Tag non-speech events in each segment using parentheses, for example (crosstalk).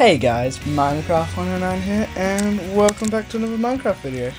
Hey guys, Minecraft 109 here, and welcome back to another Minecraft video.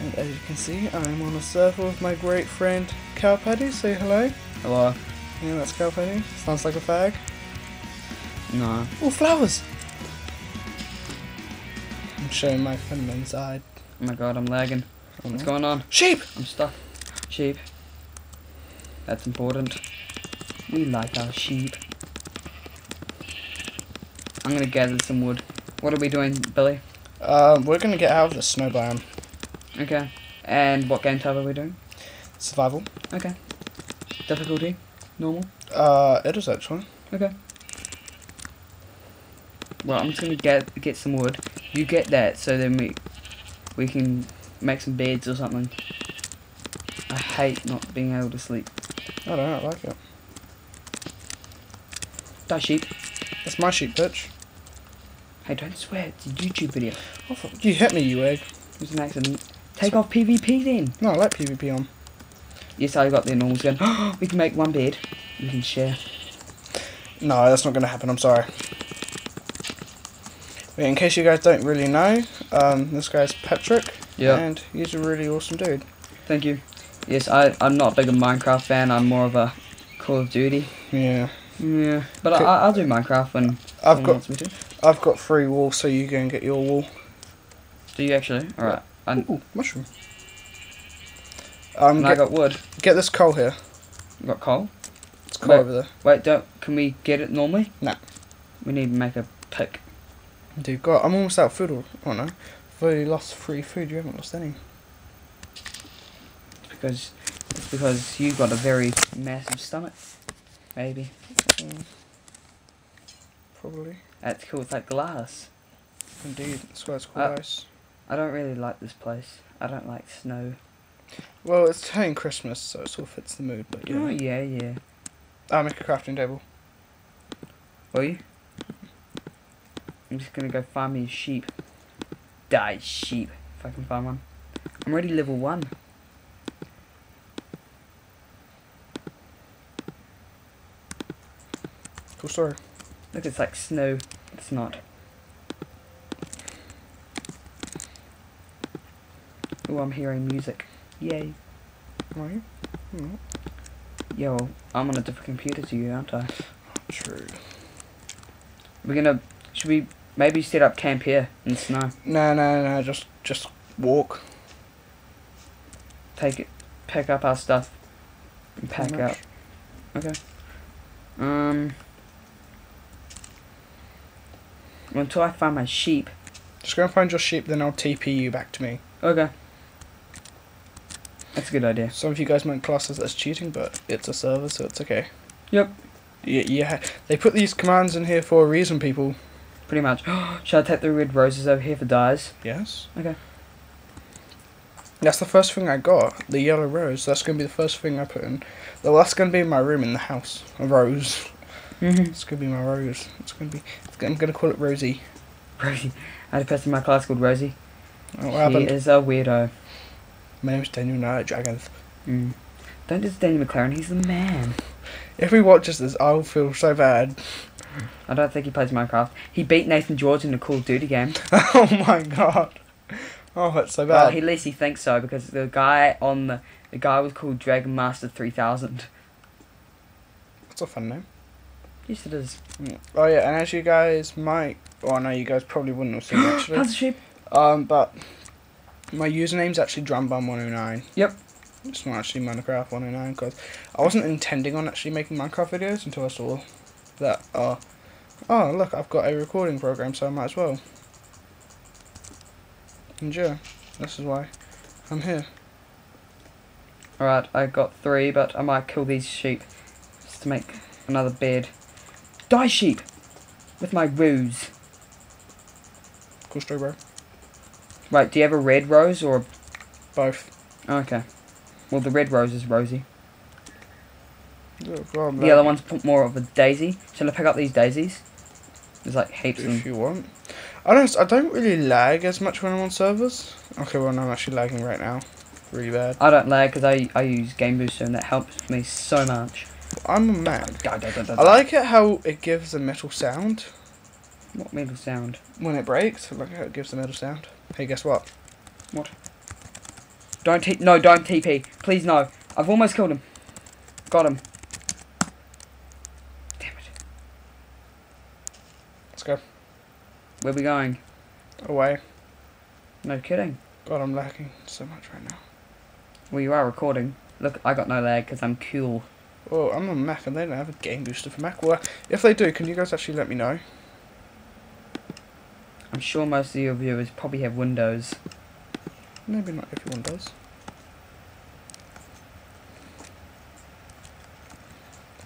And as you can see, I'm on a server with my great friend Kowpattie. Say hello. Hello. Yeah, that's Kowpattie. Sounds like a fag. No. Oh, flowers! I'm showing my feminine side. Oh my god, I'm lagging. Oh, What's no. going on? Sheep! I'm stuck. Sheep. That's important. We like our sheep. I'm gonna gather some wood. What are we doing, Billy? Um, we're gonna get out of the snow biome. Okay. And what game type are we doing? Survival. Okay. Difficulty? Normal? Uh, it is actually. Okay. Well, I'm just gonna get get some wood. You get that, so then we we can make some beds or something. I hate not being able to sleep. I don't know, I like it. Die sheep. That's my sheep bitch. Hey, don't swear. It's a YouTube video. Oh, fuck. you hit me, you egg. It was an accident. Take off PvP then. No, I like PvP on. Yes, I got the normal gun. (gasps) we can make one bed. We can share. No, that's not going to happen. I'm sorry. In case you guys don't really know, um, this guy's Patrick. Yeah. And he's a really awesome dude. Thank you. Yes, I I'm not big a Minecraft fan. I'm more of a Call of Duty. Yeah. Yeah, but I, I'll do Minecraft when I've got wants me to. I've got three walls, so you go and get your wall. Do you actually? All right. And, Ooh, mushroom. Um, and I get, got wood. get this coal here. You got coal. It's coal Wait. over there. Wait, don't. Can we get it normally? No. We need to make a pick. Dude, God, I'm almost out of food. Or, oh no, I've already lost three food. You haven't lost any. because it's because you got a very massive stomach. Maybe. Mm, probably. That's cool. It's like glass. Indeed, that's why it's called Uh, ice. I don't really like this place. I don't like snow. Well, it's turning Christmas, so it sort of fits the mood. But Oh yeah, yeah, yeah. I'll make a crafting table. Will you? I'm just gonna go find me a sheep. Die sheep, if I can find one. I'm already level one. Cool story. Look, it's like snow. It's not. Oh, I'm hearing music. Yay. Are you? No. Yo, I'm on a different computer to you, aren't I? True. We're gonna. Should we maybe set up camp here in the snow? No, no, no. Just, just walk. Take it, pick up our stuff, and pack up. Okay. Um. Until I find my sheep. Just go and find your sheep, then I'll TP you back to me. Okay. That's a good idea. Some of you guys might class as cheating, but it's a server, so it's okay. Yep. Yeah, yeah. They put these commands in here for a reason, people. Pretty much. (gasps) Should I take the red roses over here for dyes? Yes. Okay. That's the first thing I got. The yellow rose. That's gonna be the first thing I put in. Well, that's gonna be in my room in the house. A rose. Mhm. It's gonna be my rose. It's gonna be. I'm gonna call it Rosie. Rosie. I had a person in my class called Rosie. Oh, She happened? is a weirdo. My name's Daniel Knight Dragons. Mm. Don't just Danny McLaren. He's the man. If he watches this, I'll feel so bad. I don't think he plays Minecraft. He beat Nathan George in a Call of Duty game. (laughs) oh my god. Oh, that's so bad. he, at least he thinks so because the guy on the the guy was called Dragon Master Three Thousand. That's a fun name. Yes, it is. Mm. Oh yeah, and as you guys might, well, no, you guys probably wouldn't have seen (gasps) actually. The sheep? Um, but my username's actually Drumbum109. Yep. It's not actually Minecraft 109 because I wasn't intending on actually making Minecraft videos until I saw that. Uh, oh look, I've got a recording program, so I might as well. And yeah, this is why I'm here. Alright, I got three, but I might kill these sheep just to make another bed. Die sheep with my ruse. Cool story, bro. Right, do you have a red rose or? Both. Okay. Well, the red rose is rosy. The other one's more of a daisy. Shall I pick up these daisies? There's like heaps of If you want. I don't. I don't really lag as much when I'm on servers. Okay, well, no, I'm actually lagging right now. Really bad. I don't lag because I, I use Game Booster and that helps me so much. I'm da, I like it how it gives a metal sound. What metal sound? When it breaks, look how it gives a metal sound. Hey, guess what? what? Don't T- no, don't TP. Please no. I've almost killed him. Got him. Damn it. Let's go. Where we going? Away. No kidding. God, I'm lacking so much right now. Well, you are recording. Look, I got no lag because I'm cool. Oh, I'm on Mac and they don't have a game booster for Mac. Well, if they do, can you guys actually let me know? I'm sure most of your viewers probably have Windows. Maybe not everyone does.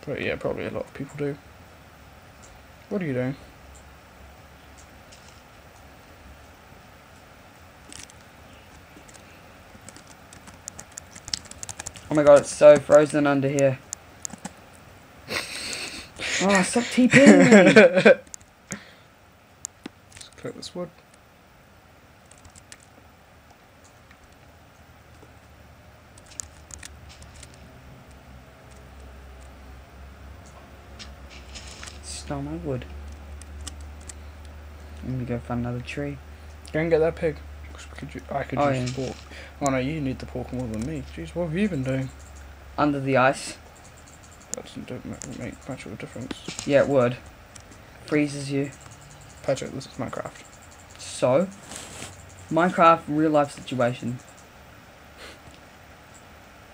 But yeah, probably a lot of people do. What are you doing? Oh my god, it's so frozen under here. Oh, stop TPing me. (laughs) Let's collect this wood. Stole my wood. Let me go find another tree. Go and get that pig. Could you, I could Oh, use the pork. Oh no, you need the pork more than me. Jeez, what have you been doing? Under the ice. Doesn't do, ma- make much of a difference. Yeah, it would. Freezes you. Patrick, this is Minecraft. So, Minecraft real life situation.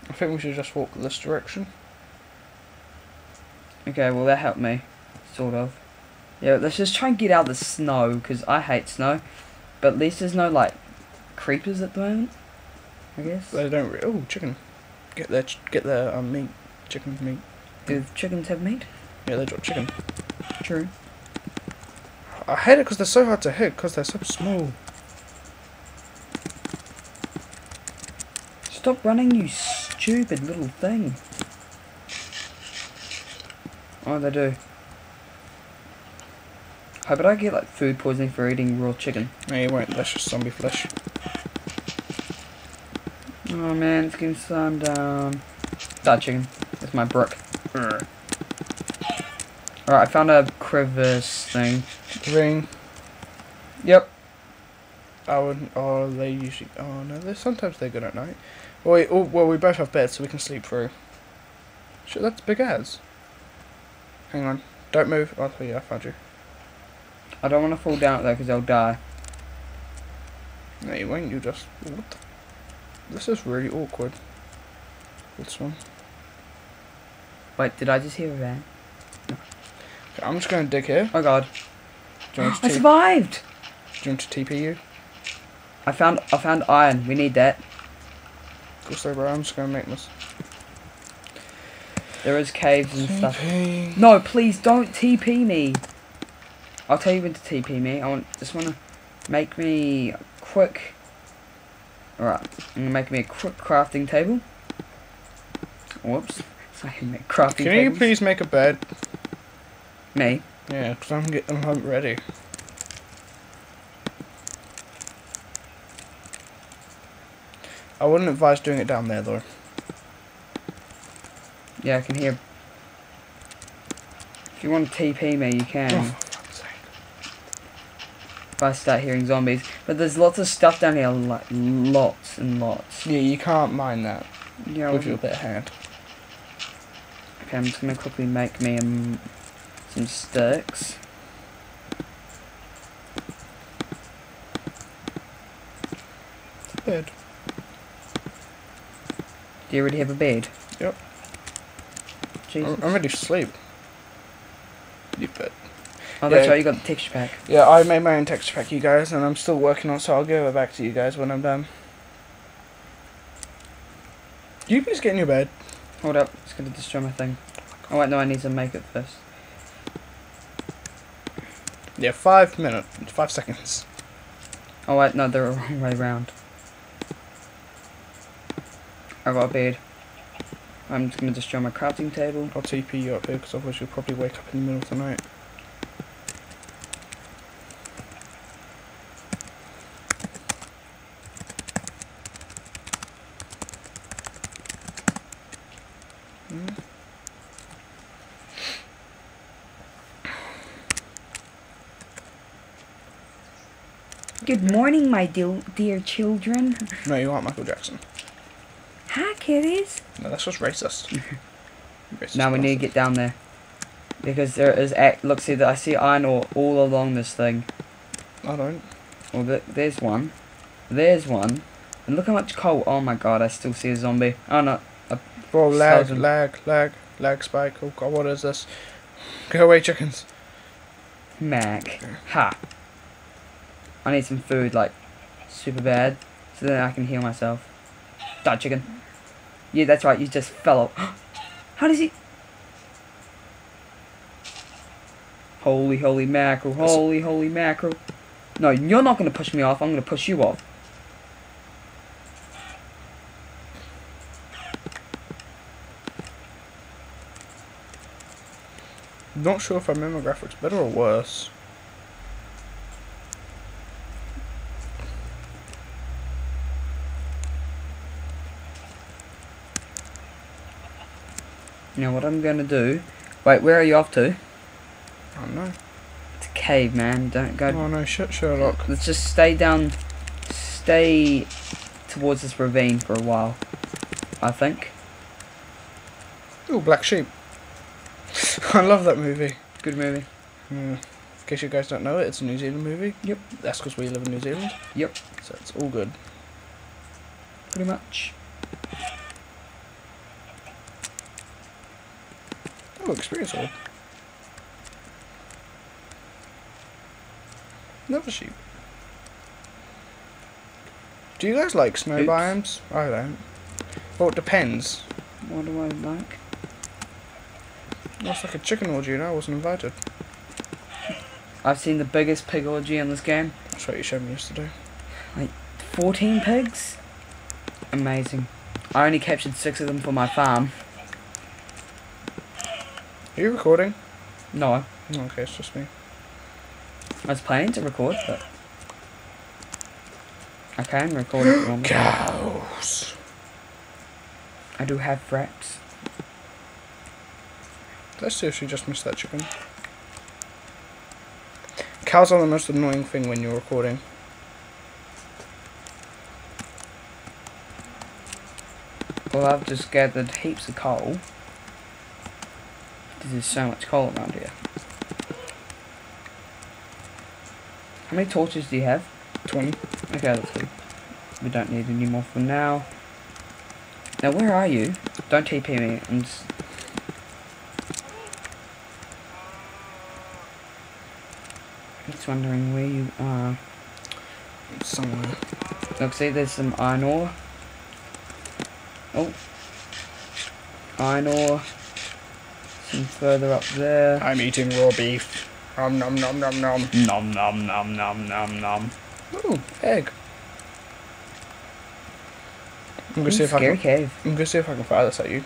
I think we should just walk this direction. Okay, well that helped me, sort of. Yeah, let's just try and get out of the snow because I hate snow, but at least there's no like creepers at the moment. I guess. They don't. Oh, chicken. Get their ch- get their um, meat. Chicken meat. Do chickens have meat? Yeah, they drop chicken. True. I hate it because they're so hard to hit because they're so small. Stop running, you stupid little thing. Oh, they do. Hope I get like food poisoning for eating raw chicken. No, you won't. That's just zombie flesh. Oh man, it's getting slammed down. That chicken. That's my brick. Alright, I found a crevice thing. Ring. Yep. I would. Oh, they usually. Oh no, they sometimes they're good at night. Well, we, oh, well, we both have beds, so we can sleep through. Shit, that's big as. Hang on. Don't move. Oh yeah, I found you. I don't want to fall down though because I'll die. No, you won't. You just. What the? This is really awkward. This one. Wait, did I just hear a van? Okay, I'm just going to dig here. Oh god. Do you, want (gasps) I to survived! do you want to TP you? I found I found iron. We need that. Go slow, bro. I'm just going to make this. There is caves and stuff. No, please don't TP me. I'll tell you when to TP me. I want just want to make me a quick. Alright, I'm gonna make me a quick crafting table. Whoops. So I can make Can you please make a bed? Me. Yeah, because I'm getting. I'm ready. I wouldn't advise doing it down there though. Yeah, I can hear. If you want to TP me, you can. Oh, for fuck's sake. If I start hearing zombies, but there's lots of stuff down here, like lots and lots. Yeah, you can't mine that Yeah. with your bare hand. Okay, I'm just gonna quickly make me um, some sticks. Bed. Do you already have a bed? Yep. Jesus. I'm, I'm ready to sleep. You bet. oh, that's yeah. right. You got the texture pack. Yeah, I made my own texture pack, you guys, and I'm still working on it, so I'll give it back to you guys when I'm done. You please get in your bed? Hold up. It's gonna destroy my thing. Oh wait, no. I need to make it first. Yeah, five minutes, five seconds. Oh wait, no. They're the wrong way round. I got a bed. I'm just gonna destroy my crafting table. I'll TP you up here, because otherwise you'll probably wake up in the middle of the night. Hmm. Good morning, my dear, dear children. No, you aren't Michael Jackson. Hi, kiddies. No, that's just racist. (laughs) racist Now we need to get down there. Because there is, act. look, see, that I see iron ore all along this thing. I don't. Well, th there's one. There's one. And look how much coal. Oh my god, I still see a zombie. Oh no. Bro, lag, Thousand. lag, lag, lag spike. Oh god, what is this? Go away, chickens. Mac. Ha. I need some food, like, super bad. So then I can heal myself. Die, chicken. Yeah, that's right, you just fell off. (gasps) How does he... Holy, holy mackerel. Holy, holy mackerel. No, you're not going to push me off. I'm going to push you off. Not sure if I remember graphics better or worse. Now, what I'm going to do... Wait, where are you off to? I don't know. It's a cave, man. Don't go... Oh no, shit, Sherlock. Let's just stay down, stay towards this ravine for a while. I think. Ooh, Black Sheep. (laughs) I love that movie. Good movie. Yeah. In case you guys don't know it, it's a New Zealand movie. Yep. That's because we live in New Zealand. Yep. So it's all good. Pretty much. Oh, experience orb. Another sheep. Do you guys like snow Oops. biomes? I don't. Well, it depends. What do I like? That's like a chicken orgy, and I wasn't invited. I've seen the biggest pig orgy in this game. That's what you showed me yesterday. Like, 14 pigs? Amazing. I only captured six of them for my farm. Are you recording? No, okay, it's just me. I was planning to record, but I can record it normally. Cows. I do have fraps. Let's see if she just missed that chicken. Cows are the most annoying thing when you're recording. Well, I've just gathered heaps of coal. There's so much coal around here. How many torches do you have? 20. Okay, that's good. We don't need any more for now. Now, where are you? Don't TP me. I'm just... Just wondering where you are. Somewhere. Look, see, there's some iron ore. Oh. Iron ore. Some further up there. I'm eating raw beef. Nom nom nom nom nom. Nom nom nom nom nom nom. Ooh, egg. I'm gonna see if I Scary can. cave. I'm gonna see if I can fire this at you.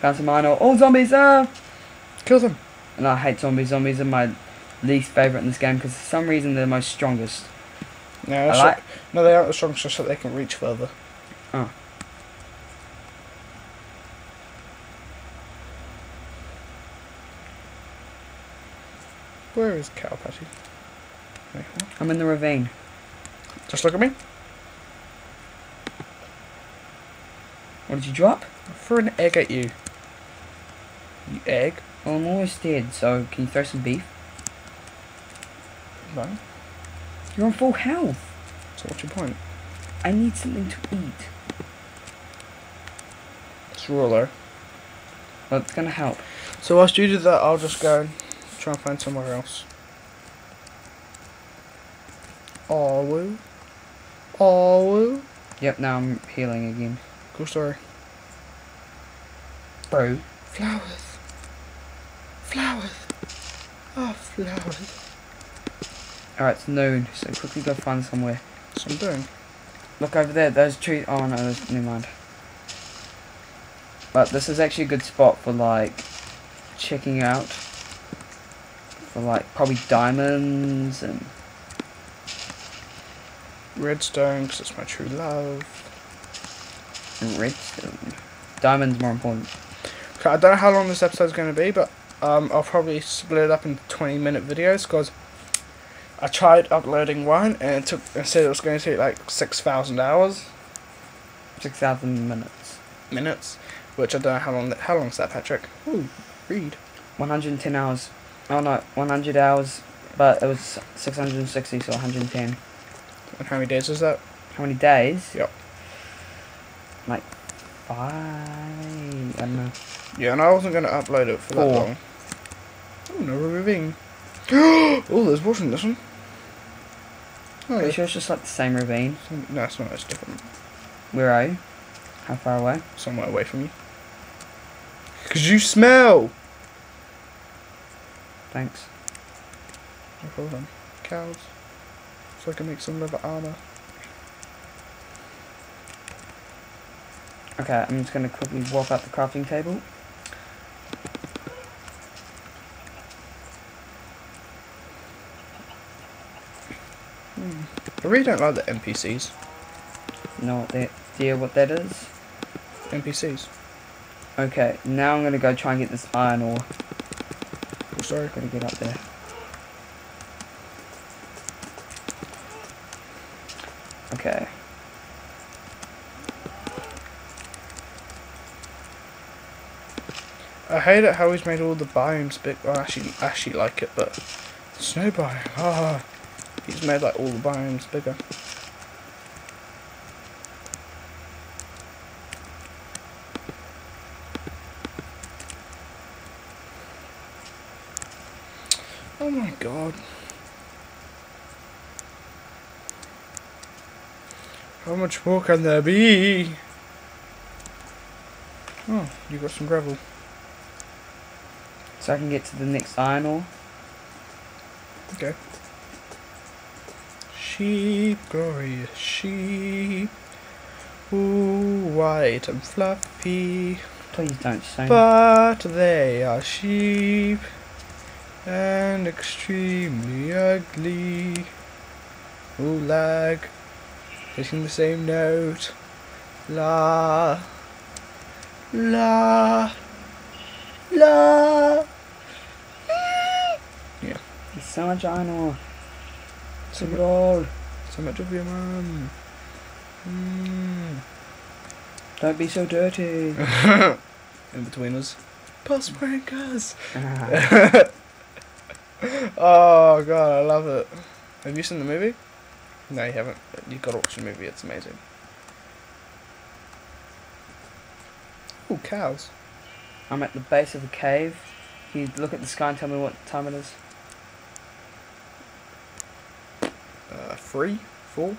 Found some iron ore. Oh, zombies! Ah! Kill them. And I hate zombies. Zombies are my least favourite in this game because for some reason they're the most strongest. No, I that's like- not- no, they aren't the strongest, just so they can reach further. Oh. Where is Kowpattie? I'm in the ravine. Just look at me. What did you drop? Throw an egg at you. You egg? Well, I'm almost dead, so can you throw some beef? No. You're on full health. So what's your point? I need something to eat. It's ruler. That's gonna help. So whilst you do that, I'll just go try and find somewhere else. Oh, woo. Oh, woo. Yep, now I'm healing again. Cool story. Bro. Flowers. Flowers. Oh, flowers. Alright, it's noon, so quickly go find somewhere. That's what I'm doing. Look over there, those trees. Oh no, those- never mind. But this is actually a good spot for like checking out for like probably diamonds and Redstone, because it's my true love. redstone. Diamonds more important. Okay, I don't know how long this episode's going to be, but um, I'll probably split it up into 20 minute videos, because I tried uploading one and it took it said it was going to take like six thousand hours 6,000 minutes. minutes, which I don't know how long that, how long is that, Patrick? Ooh, read. 110 hours. Oh no, 100 hours, but it was 660, so 110. And how many days is that? How many days? Yep. Like five. I don't know. Yeah, and I wasn't going to upload it for that long. Oh, no ravine. oh, there's water in this one. Oh, Pretty sure it's just like the same ravine. some, no, it's not. It's different. Where are you? How far away? Somewhere away from you. Cause you smell. Thanks. No problem. Cows. So I can make some leather armor. Okay, I'm just gonna quickly walk out the crafting table. Hmm. I really don't like the NPCs. What that? Do you know what that is? NPCs. Okay, now I'm gonna go try and get this iron ore. Oh, sorry. Gotta get up there. Okay. I hate it how he's made all the biomes big. Well, actually, I actually like it, but snow biome. Ah, he's made like all the biomes bigger. Oh my god. How much more can there be? Oh, you got some gravel. So I can get to the next iron ore. Okay. Sheep, glorious sheep. Ooh, white and fluffy. Please don't sing. But they are sheep. And extremely ugly. Ooh, lag. Hitting the same note. La. La. La. Yeah. There's so much I know. Look at all. So much of your mum. Mm. Don't be so dirty. (laughs) In between us. Post prankers. Ah, (laughs) Oh god, I love it. Have you seen the movie? No, you haven't. You've got to watch the movie. It's amazing. Oh, cows. I'm at the base of a cave. Can you look at the sky and tell me what time it is? Uh, three, four.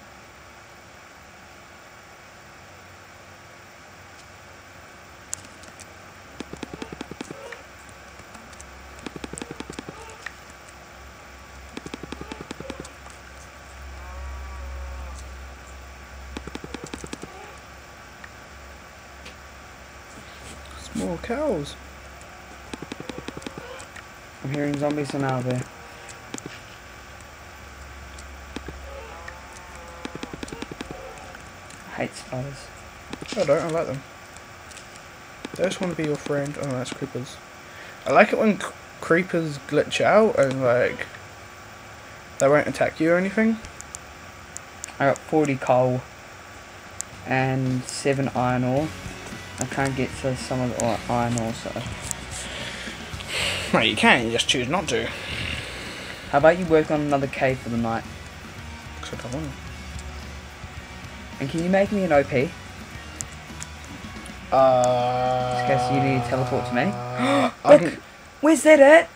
It's more cows. I'm hearing zombies from out there. I hate spiders. I don't, I like them. They just want to be your friend. Oh, that's creepers. I like it when creepers glitch out and, like, they won't attack you or anything. I got 40 coal and 7 iron ore. I can't get to some of the iron ore, so. Well, you can, you just choose not to. How about you work on another cave for the night? Because I don't want to. And can you make me an OP? In Uh, case you need to teleport to me. (gasps) Look! can, Where's that at?